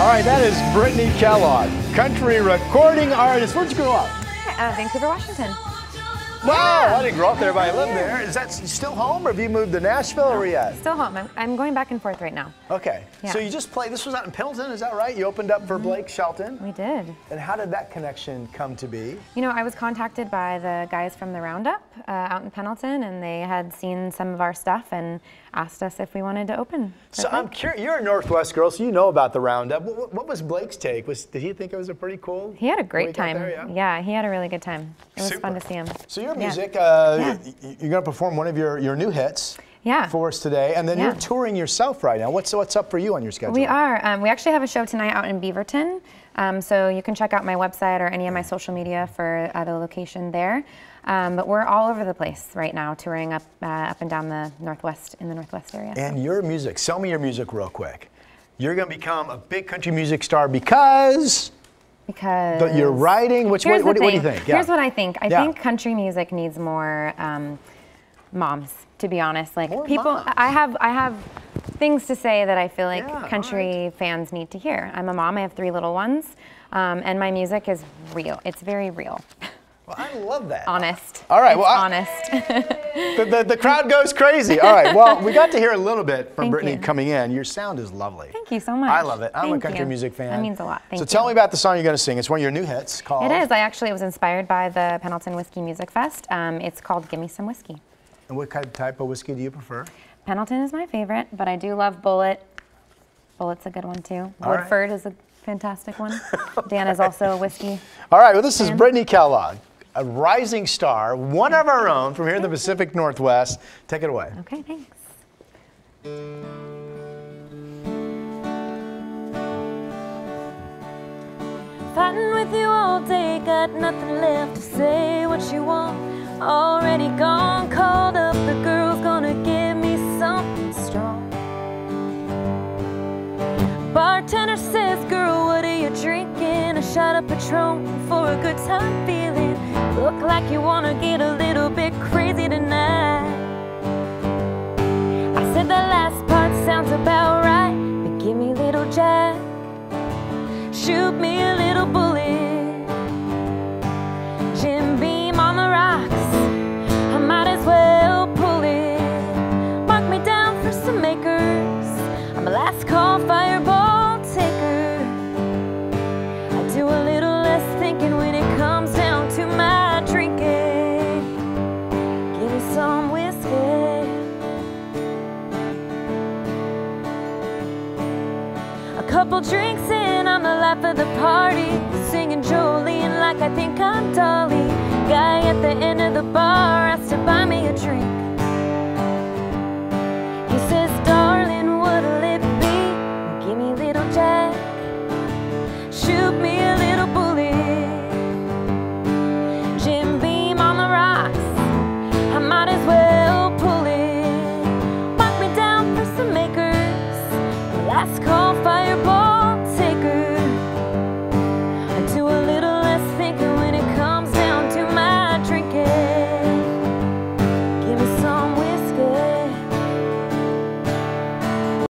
All right, that is Britnee Kellogg, country recording artist. Where'd you grow up? Uh, Vancouver, Washington. Wow, I didn't grow up there, but I live there. Is that still home, or have you moved to Nashville, or at? Still home. I'm, I'm going back and forth right now. Okay, Yeah. so you just played, this was out in Pendleton, is that right? You opened up for Blake Shelton? We did. And how did that connection come to be? You know, I was contacted by the guys from the Roundup uh, out in Pendleton, and they had seen some of our stuff and asked us if we wanted to open. So I'm curious, you're a Northwest girl, so you know about the Roundup. What, what- was Blake's take? Was, did he think it was a pretty cool He had a great time. there, yeah? he had a really good time. It was fun to see him. So your Yeah. music, uh, Yeah. you're going to perform one of your, your new hits Yeah. for us today, and then you're touring yourself right now. What's, what's up for you on your schedule? We are. Um, we actually have a show tonight out in Beaverton. Um, so you can check out my website or any of my social media for uh, the location there. Um, but we're all over the place right now, touring up uh, up and down the northwest in the northwest area. And your music, sell me your music real quick. You're going to become a big country music star because because the, you're writing. Which, what, what, what do you think? Yeah. Here's what I think. I Yeah. think country music needs more um, moms, to be honest. Like More people, moms. I have, I have things to say that I feel like Yeah, country fans need to hear. I'm a mom. I have three little ones, um, and my music is real. It's very real, Well, I love that. honest. All right, It's well, I- honest. The, the, the crowd goes crazy. All right, well, we got to hear a little bit from Thank Britnee you. coming in. Your sound is lovely. Thank you so much. I love it. I'm a country you. music fan. That means a lot. Thank so you. tell me about the song you're going to sing. It's one of your new hits called. It is. I actually was inspired by the Pendleton Whiskey Music Fest. Um, it's called "Gimme Some Whiskey." And what kind of type of whiskey do you prefer? Pendleton is my favorite, but I do love Bulleit. Bulleit's a good one too. All right. Woodford is a fantastic one. Dan is also a whiskey. All right, well, this is Britnee Kellogg, a rising star, one of our own from here in the Pacific Northwest. Take it away. Okay, thanks. Fighting with you all day, got nothing left to say. What you want, already gone. Called up the girls, gonna give me something strong. Bartender says, shot of Patron for a good time feeling. Look like you wanna get a little bit crazy tonight. couple drinks in, I'm the life of the party. Singing Jolene like I think I'm Dolly. Guy at the end of the bar asked to buy me a drink. He says, darling, what'll it be? Give me little Jack. Shoot me fireball.